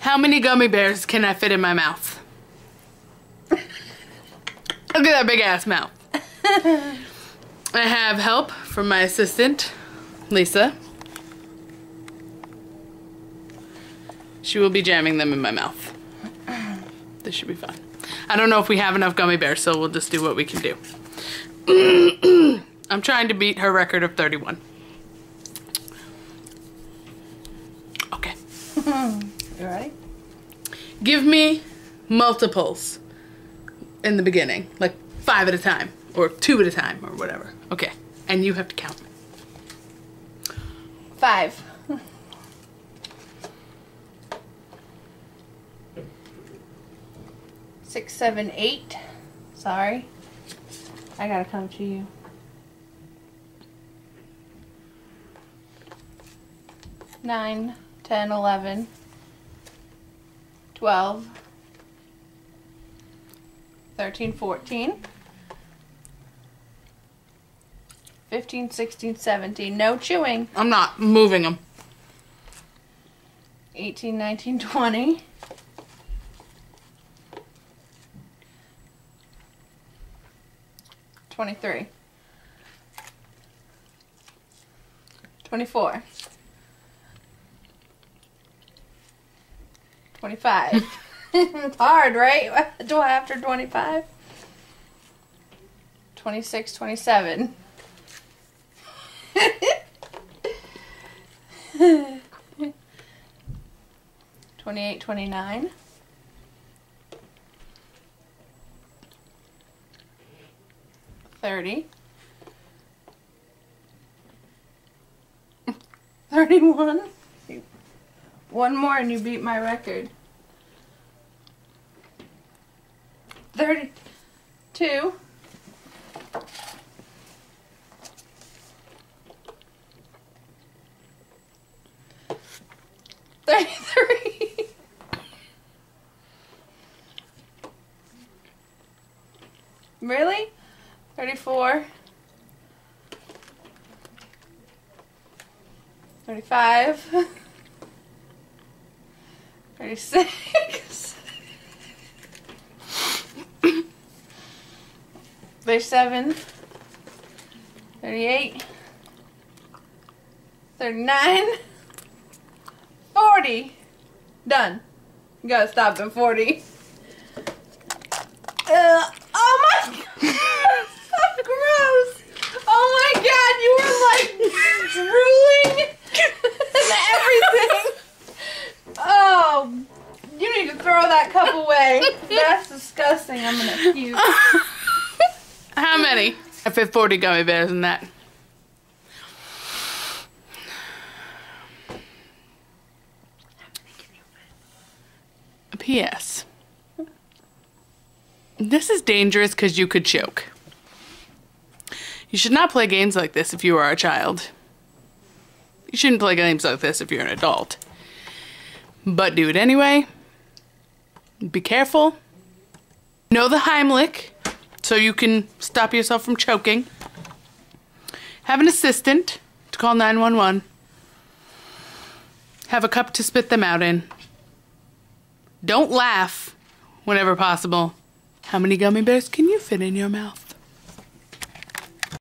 How many gummy bears can I fit in my mouth? Look at that big ass mouth. I have help from my assistant, Lisa. She will be jamming them in my mouth. This should be fun. I don't know if we have enough gummy bears, so we'll just do what we can do. I'm trying to beat her record of 31. Okay. You ready? Give me multiples in the beginning, like five at a time, or two at a time, or whatever. Okay. And you have to count. Five. Six, seven, eight. Sorry. I gotta come to you. Nine, ten, eleven, twelve, thirteen, fourteen. 15, 16, 17. No chewing. I'm not moving them. 18, 19, 20. Twenty-three. Twenty-four. Twenty-five. it's hard, right? Do I after twenty-five? Twenty-six, twenty-seven. 28, 29. Thirty. Thirty-one. One more and you beat my record. Thirty-two. Thirty-three. Really? 34. 35. 36. 37. 38. 39. 40. Done. You gotta stop at 40. Uh, oh my god! gross! Oh my god, you were like drooling and everything! Oh, you need to throw that cup away. That's disgusting. I'm gonna puke. How many? I fit 40 gummy bears in that. P.S. This is dangerous because you could choke. You should not play games like this if you are a child. You shouldn't play games like this if you're an adult. But do it anyway. Be careful. Know the Heimlich so you can stop yourself from choking. Have an assistant to call 911. Have a cup to spit them out in. Don't laugh whenever possible. How many gummy bears can you fit in your mouth?